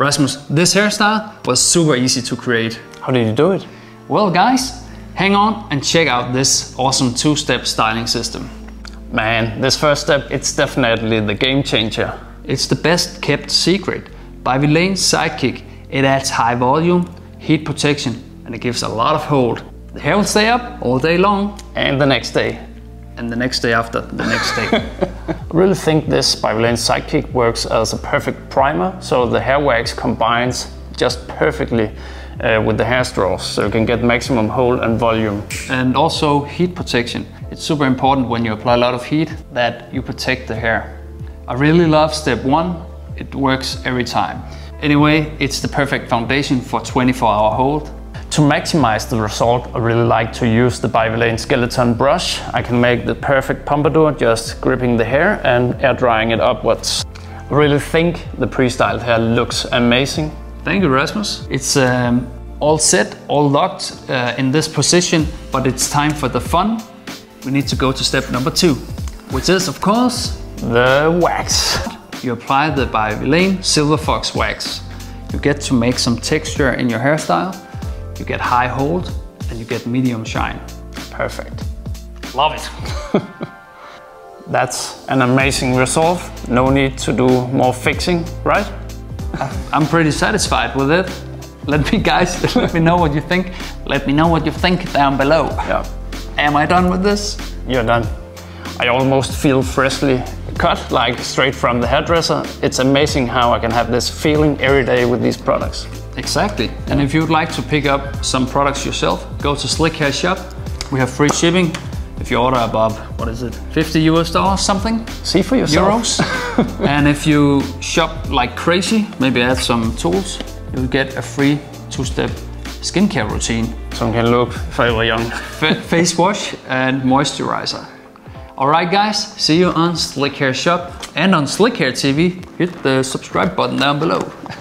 Rasmus, this hairstyle was super easy to create. How did you do it? Well guys, hang on and check out this awesome two-step styling system. Man, this first step, it's definitely the game changer. It's the best kept secret. By Vilain's Sidekick, it adds high volume, heat protection, and it gives a lot of hold. The hair will stay up all day long. And the next day. And the next day after the next day. I really think this by Vilain's Sidekick works as a perfect primer, so the hair wax combines just perfectly uh, with the hair straws, so you can get maximum hold and volume. and also heat protection. It's super important when you apply a lot of heat that you protect the hair. I really love step one. It works every time. Anyway, it's the perfect foundation for 24 hour hold. To maximize the result, I really like to use the By skeleton brush. I can make the perfect pompadour just gripping the hair and air drying it upwards. I really think the pre-styled hair looks amazing. Thank you, Rasmus. It's um, all set, all locked uh, in this position, but it's time for the fun. We need to go to step number two, which is, of course, The wax. you apply the by Vilain Silver Fox wax. You get to make some texture in your hairstyle, you get high hold, and you get medium shine. Perfect. Love it. That's an amazing result. No need to do more fixing, right? I'm pretty satisfied with it. Let me guys, let me know what you think. Let me know what you think down below. Yeah. Am I done with this? You're done. I almost feel freshly cut, like straight from the hairdresser. It's amazing how I can have this feeling every day with these products. Exactly. And if you'd like to pick up some products yourself, go to Slikhaar Shop. We have free shipping if you order above, what is it, 50 US dollars something? See for yourself. Euros. and if you shop like crazy, maybe add some tools, you'll get a free two-step skincare routine. So I can look forever young. Fa- face wash and moisturizer. Alright guys, see you on Slikhaar Shop and on Slikhaar TV. Hit the subscribe button down below.